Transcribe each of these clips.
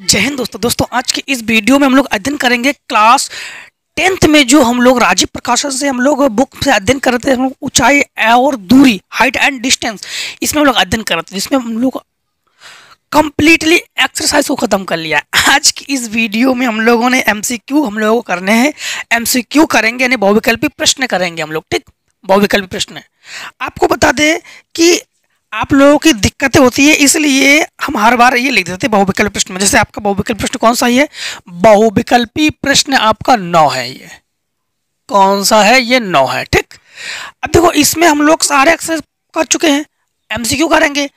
जय हिंद दोस्तों। दोस्तों, आज के इस वीडियो में हम लोग अध्ययन करेंगे क्लास टेंथ में जो हम लोग राजीव प्रकाशन से हम लोग बुक से अध्ययन करते हैं ऊंचाई और दूरी हाइट एंड डिस्टेंस इसमें हम लोग अध्ययन करते हैं जिसमें हम लोग कंप्लीटली एक्सरसाइज को ख़त्म कर लिया आज की इस वीडियो में हम लोगों ने एमसीक्यू हम लोगों को करने हैं। एमसीक्यू करेंगे, यानी बहुविकल्पी प्रश्न करेंगे हम लोग, ठीक? बहुविकल्पी प्रश्न आपको बता दें कि आप लोगों की दिक्कतें होती है, इसलिए हम हर बार ये लिख देते हैं, बहुविकल्प प्रश्न। में जैसे आपका बहुविकल्प प्रश्न कौन सा है? बहुविकल्पी प्रश्न आपका नौ है ये। कौन सा है? ये नौ है, ठीक? अब देखो, इसमें हम लोग सारे अक्सर कर चुके हैं एमसीक्यू करेंगे।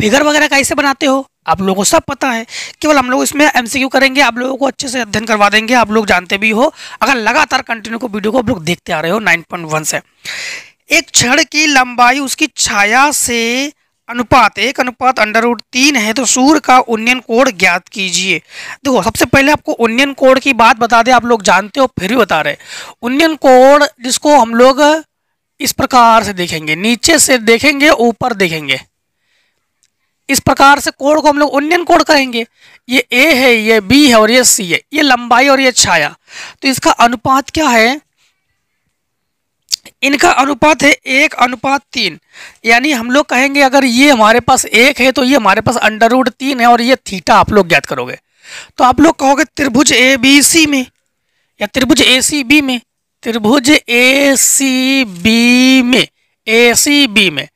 फिगर वगैरह कैसे बनाते हो, आप लोगों को सब पता है। केवल हम लोग इसमें एमसीक्यू करेंगे, आप लोगों को अच्छे से अध्ययन करवा देंगे, आप लोग जानते भी हो। अगर लगातार कंटिन्यू को वीडियो को आप लोग देखते आ रहे हो 9.1 से। एक क्षण की लंबाई, उसकी छाया से अनुपात, एक अनुपात अंडर रूट तीन है तो सूर्य का उन्नयन कोड ज्ञात कीजिए। देखो, सबसे पहले आपको उन्नयन कोड की बात बता दें, आप लोग जानते हो, फिर भी बता रहे उन्नयन कोड जिसको हम लोग इस प्रकार से देखेंगे, नीचे से देखेंगे, ऊपर देखेंगे। इस प्रकार से कोड को हम लोग उन्नयन कोड कहेंगे। ये ए है, ये बी है और ये सी है, ये लंबाई और ये छाया। तो इसका अनुपात क्या है? इनका अनुपात है एक, अनुपात तीन। यानी हम लोग कहेंगे, अगर ये हमारे पास एक है तो ये हमारे पास अंडर रूट तीन है और ये थीटा आप लोग ज्ञात करोगे। तो आप लोग कहोगे त्रिभुज ए बी सी में, या त्रिभुज ए सी बी में, त्रिभुज ए सी बी में ए सी बी में।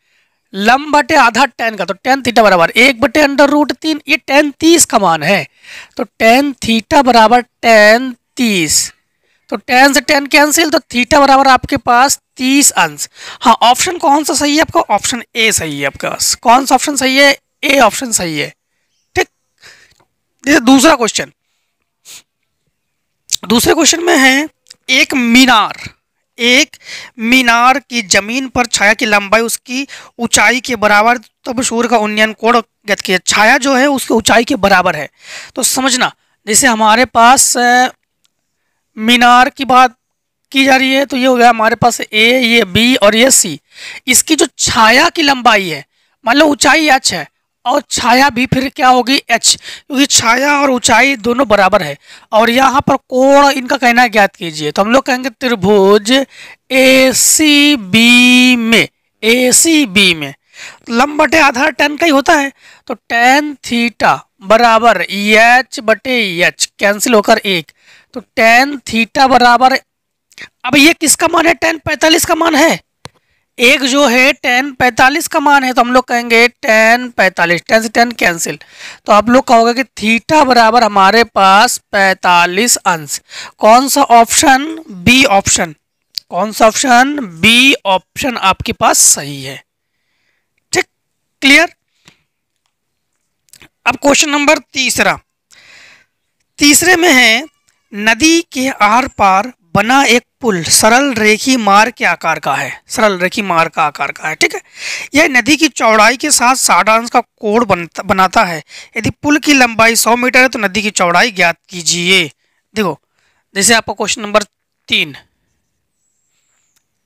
लंब बटे आधा टेन का तो टेन थीटा बराबर एक बटे अंडर रूट तीन, ये टेन तीस का मान है। तो टेन थीटा बराबर टेन तीस। तो टेन से टेन कैंसिल तो थीटा बराबर आपके पास तीस अंश। हाँ ऑप्शन कौन सा सही है आपका? ऑप्शन ए सही है आपके कौन सा ऑप्शन सही है? ए ऑप्शन सही है। ठीक। जैसे दूसरा क्वेश्चन दूसरे क्वेश्चन में है, एक मीनार। एक मीनार की ज़मीन पर छाया की लंबाई उसकी ऊंचाई के बराबर तब सूर्य का उन्नयन कोण ज्ञात किया छाया जो है, उसकी ऊंचाई के बराबर है। तो समझना, जैसे हमारे पास मीनार की बात की जा रही है तो ये हो गया हमारे पास ए ये बी और ये सी इसकी जो छाया की लंबाई है, मान लो ऊंचाई एच है, और छाया भी फिर क्या होगी एच क्योंकि छाया और ऊंचाई दोनों बराबर है। और यहाँ पर कोण, इनका कहना ज्ञात कीजिए। तो हम लोग कहेंगे त्रिभुज ए सी बी में ए सी बी में। लंब बटे आधार टेन का ही होता है तो टेन थीटा बराबर एच बटे एच कैंसिल होकर एक। तो टेन थीटा बराबर अब ये किसका मान है? टेन पैंतालीस का मान है। एक जो है, टेन पैंतालीस का मान है तो हम लोग कहेंगे टेन पैंतालीस। टेन से टेन कैंसिल। तो आप लोग कहोगे कि थीटा बराबर हमारे पास पैंतालीस अंश। कौन सा ऑप्शन? B option. कौन सा ऑप्शन? बी ऑप्शन आपके पास सही है। ठीक? क्लियर? अब क्वेश्चन नंबर तीसरा। तीसरे में है, नदी के आर पार बना एक पुल सरल रेखी मार्ग के आकार का है, सरल रेखी मार्ग का आकार का है, ठीक है? यह नदी की चौड़ाई के साथ साढ़ का कोड बनता, बनाता है। यदि पुल की लंबाई 100 मीटर है तो नदी की चौड़ाई ज्ञात कीजिए। देखो, जैसे आपका क्वेश्चन नंबर तीन।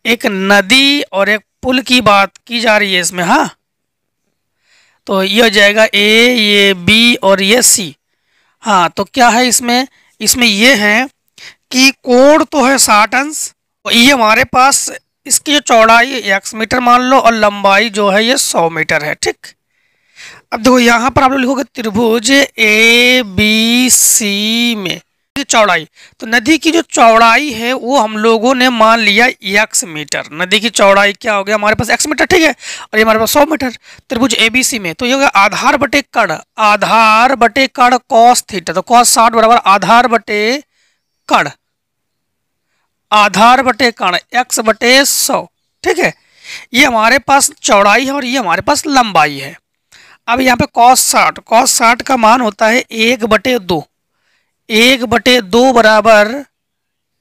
एक नदी और एक पुल की बात की जा रही है इसमें हाँ? तो ये हो जाएगा ए, ये बी और ये सी। हाँ तो क्या है इसमें? इसमें ये है कि कोण तो है साठ अंश। ये हमारे पास इसकी जो चौड़ाई एक्स मीटर मान लो और लंबाई जो है ये सौ मीटर है, ठीक? अब देखो, यहाँ पर आप लोग लिखोगे त्रिभुज ए, बी, सी में चौड़ाई। तो नदी की जो चौड़ाई है, वो हम लोगों ने मान लिया एक्स मीटर। नदी की चौड़ाई क्या हो गया? हमारे पास एक्स मीटर, ठीक है? और ये हमारे पास सौ मीटर, त्रिभुज ए, बी, सी में। तो ये हो गया आधार बटे कण। आधार बटे कण कॉस थीटा तो कॉस साठ बराबर आधार बटे कण। आधार बटे कण एक्स बटे सौ, ठीक है? ये हमारे पास चौड़ाई है और ये हमारे पास लंबाई है। अब यहाँ पे कॉस साठ कॉस साठ का मान होता है एक बटे दो। एक बटे दो बराबर,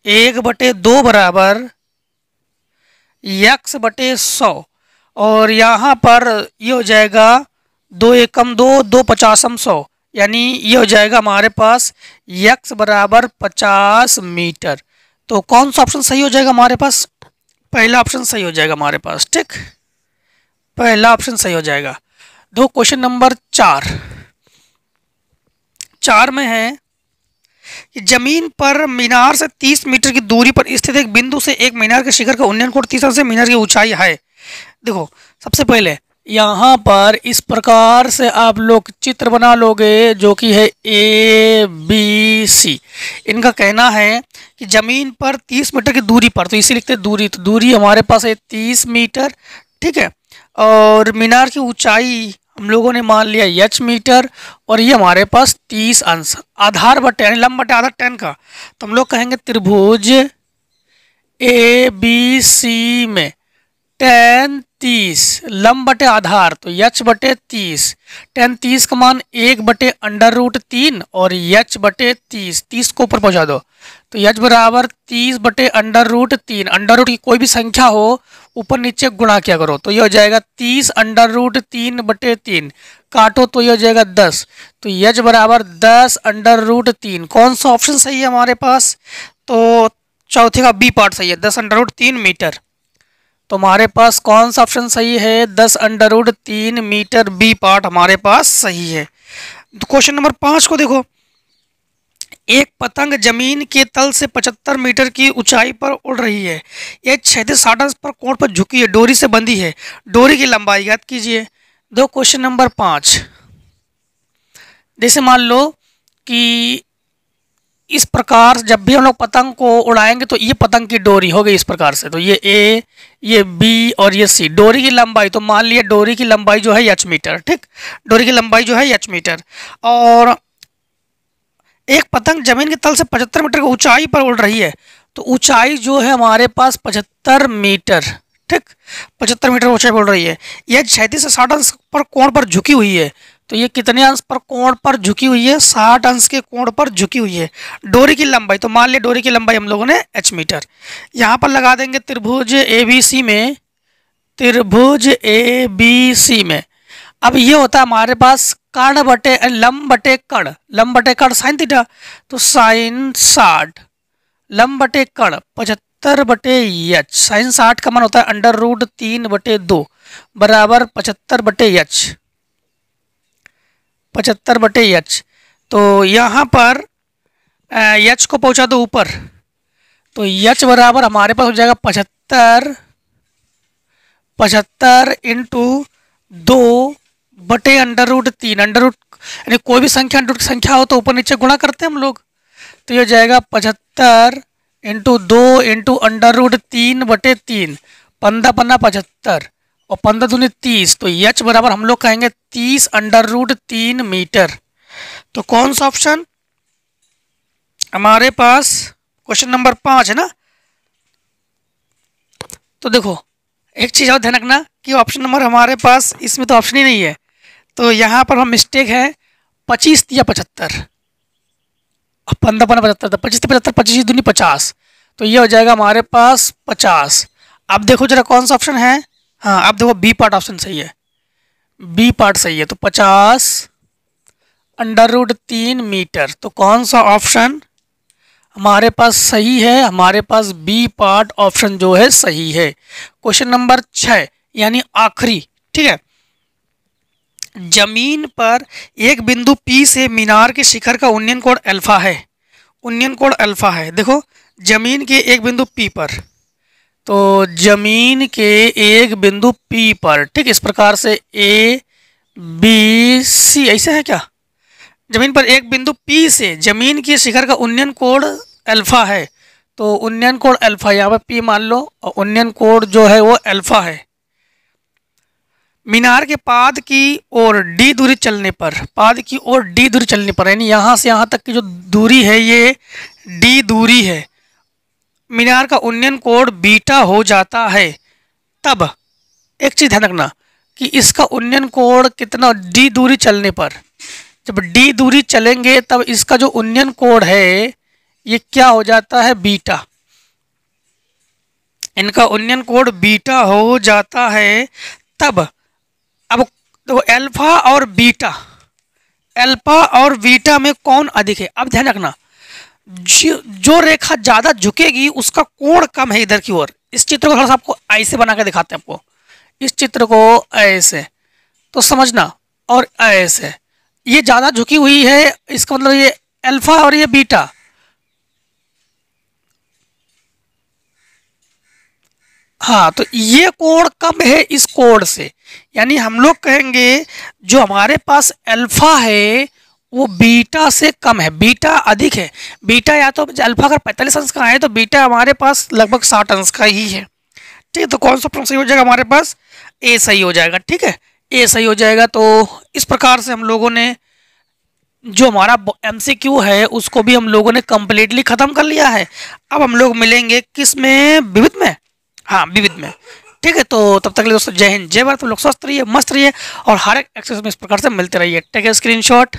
एक बटे दो बराबर यक्स बटे सौ। और यहाँ पर ये हो जाएगा दो एकम दो दो पचासम सौ। यानी ये हो जाएगा हमारे पास यक्स बराबर पचास मीटर। तो कौन सा ऑप्शन सही हो जाएगा हमारे पास? पहला ऑप्शन सही हो जाएगा हमारे पास, ठीक? पहला ऑप्शन सही हो जाएगा। दो क्वेश्चन नंबर चार। चार में है कि ज़मीन पर मीनार से 30 मीटर की दूरी पर स्थित एक बिंदु से एक मीनार के शिखर का उन्नयन कोण तीस से मीनार की ऊंचाई है। देखो, सबसे पहले यहाँ पर इस प्रकार से आप लोग चित्र बना लोगे जो कि है ए बी सी इनका कहना है कि ज़मीन पर 30 मीटर की दूरी पर तो इसी लिखते दूरी तो दूरी हमारे पास है 30 मीटर, ठीक है? और मीनार की ऊंचाई हम लोगों ने मान लिया एच मीटर, और ये हमारे पास 30 अंश। आधार बटे यानी लंब बटे आधार टेन का। तो हम लोग कहेंगे त्रिभुज ए बी सी में। टेन तीस, लम बटे आधार तो यच बटे तीस। टेन तीस का मान एक बटे अंडर रूट तीन और यच बटे तीस। तीस को ऊपर पहुँचा दो। तो यच बराबर तीस बटे अंडर रूट तीन। अंडर रूट की कोई भी संख्या हो, ऊपर नीचे गुणा किया करो तो ये हो जाएगा तीस अंडर रूट तीन बटे तीन। काटो तो ये हो जाएगा दस। तो यच बराबर दस अंडर रूट तीन। कौन सा ऑप्शन सही है हमारे पास? तो चौथे का बी पार्ट सही है। दस अंडर रूट तीन मीटर। तो हमारे पास कौन सा ऑप्शन सही है? दस अंडर रूट तीन मीटर बी पार्ट हमारे पास सही है। क्वेश्चन नंबर पाँच को देखो। एक पतंग ज़मीन के तल से 75 मीटर की ऊंचाई पर उड़ रही है। यह छत्तीस साठ पर कोण पर झुकी है, डोरी से बंधी है। डोरी की लंबाई याद कीजिए। दो क्वेश्चन नंबर पाँच। जैसे मान लो कि इस प्रकार जब भी हम लोग पतंग को उड़ाएँगे तो ये पतंग की डोरी हो गई इस प्रकार से। तो ये ए ये बी और ये सी डोरी की लंबाई तो मान लिया डोरी की लंबाई जो है एच मीटर ठीक? डोरी की लंबाई जो है एच मीटर और एक पतंग ज़मीन के तल से पचहत्तर मीटर की ऊंचाई पर उड़ रही है तो ऊंचाई जो है हमारे पास पचहत्तर मीटर, ठीक? पचहत्तर मीटर ऊंचाई पर उड़ रही है। यह छैतीस से साठ पर कोण पर झुकी हुई है। तो ये कितने अंश पर कोण पर झुकी हुई है? साठ अंश के कोण पर झुकी हुई है। डोरी की लंबाई तो मान लिया डोरी की लंबाई हम लोगों ने एच मीटर। यहाँ पर लगा देंगे त्रिभुज ए बी सी में, त्रिभुज ए बी सी में। अब ये होता है हमारे पास कर्ण बटे लम बटे कर्ण लम बटे कर्ण साइन थीटा तो साइन साठ। लम बटे कर्ण पचहत्तर बटे एच साइन साठ का मान होता है अंडर रूट तीन बटे दो, बराबर पचहत्तर बटे एच पचहत्तर बटे एच तो यहाँ पर एच को पहुँचा दो ऊपर। तो यच बराबर हमारे पास हो जाएगा पचहत्तर पचहत्तर इंटू दो बटे अंडर रूट तीन। अंडर रूट यानी कोई भी संख्या अंडर रूट संख्या हो तो ऊपर नीचे गुणा करते हैं हम लोग। तो ये हो जाएगा पचहत्तर इंटू दो इंटू अंडर रूट तीन बटे तीन। पंद्रह पन्ना पचहत्तर। और पंद्रह दूनी तीस तो एच बराबर हम लोग कहेंगे तीस अंडर रूट तीन मीटर तो कौन सा ऑप्शन हमारे पास क्वेश्चन नंबर पाँच है ना? तो देखो, एक चीज़ और ध्यान रखना कि ऑप्शन नंबर हमारे पास इसमें तो ऑप्शन ही नहीं है। तो यहाँ पर हम मिस्टेक है पच्चीस या पचहत्तर। पंद्रह पंद्रह पचहत्तर तो पच्चीस पचहत्तर, पच्चीस दूनी पचास। तो ये हो जाएगा हमारे पास पचास। अब देखो जरा कौन सा ऑप्शन है? हाँ अब देखो बी पार्ट ऑप्शन सही है। बी पार्ट सही है तो पचास अंडर रूट तीन मीटर तो कौन सा ऑप्शन हमारे पास सही है? हमारे पास बी पार्ट ऑप्शन जो है सही है। क्वेश्चन नंबर छः यानी आखिरी, ठीक है? ज़मीन पर एक बिंदु पी से मीनार के शिखर का उन्नयन कोण अल्फ़ा है। उन्नयन कोण अल्फ़ा है। देखो, ज़मीन के एक बिंदु पी पर। तो ज़मीन के एक बिंदु P पर, ठीक, इस प्रकार से ए बी सी ऐसे है क्या? ज़मीन पर एक बिंदु P से ज़मीन के शिखर का उन्नयन कोण अल्फ़ा है। तो उन्नयन कोण अल्फ़ा यहाँ पर P मान लो, और उन्नयन कोण जो है वो अल्फ़ा है। मीनार के पाद की ओर डी दूरी चलने पर, पाद की ओर डी दूरी चलने पर, यानी यहाँ से यहाँ तक की जो दूरी है, ये डी दूरी है। मीनार का उन्नयन कोड बीटा हो जाता है। तब, एक चीज़ ध्यान रखना कि इसका उन्नयन कोड कितना डी दूरी चलने पर। जब डी दूरी चलेंगे, तब इसका जो उन्नयन कोड है, ये क्या हो जाता है? बीटा। इनका उन्नयन कोड बीटा हो जाता है, तब, अब तो अल्फ़ा और बीटा। अल्फ़ा और बीटा में कौन अधिक है? अब ध्यान रखना जो रेखा ज़्यादा झुकेगी, उसका कोण कम है इधर की ओर। इस चित्र को थोड़ा सा आपको ऐसे बना के दिखाते हैं आपको। इस चित्र को ऐसे तो समझना, और ऐसे ये ज़्यादा झुकी हुई है, इसका मतलब ये अल्फ़ा और ये बीटा। हाँ तो ये कोण कम है इस कोण से। यानी हम लोग कहेंगे, जो हमारे पास अल्फ़ा है वो बीटा से कम है, बीटा अधिक है। बीटा या तो अल्फ़ा अगर पैंतालीस अंश का है तो बीटा हमारे पास लगभग साठ अंश का ही है। ठीक है तो कौन सा प्रश्न सही हो जाएगा हमारे पास? ए सही हो जाएगा, ठीक है? ए सही हो जाएगा तो इस प्रकार से हम लोगों ने जो हमारा एमसीक्यू है, उसको भी हम लोगों ने कम्प्लीटली ख़त्म कर लिया है। अब हम लोग मिलेंगे किसमें? विविध में? हाँ विविध में। ठीक है तो तब तक लिए दोस्तों, जय हिंद, जय भारत लोग स्वस्थ रहिए, मस्त रहिए, और हर एक एक्सरसाइज में इस प्रकार से मिलते रहिए। Take screen shot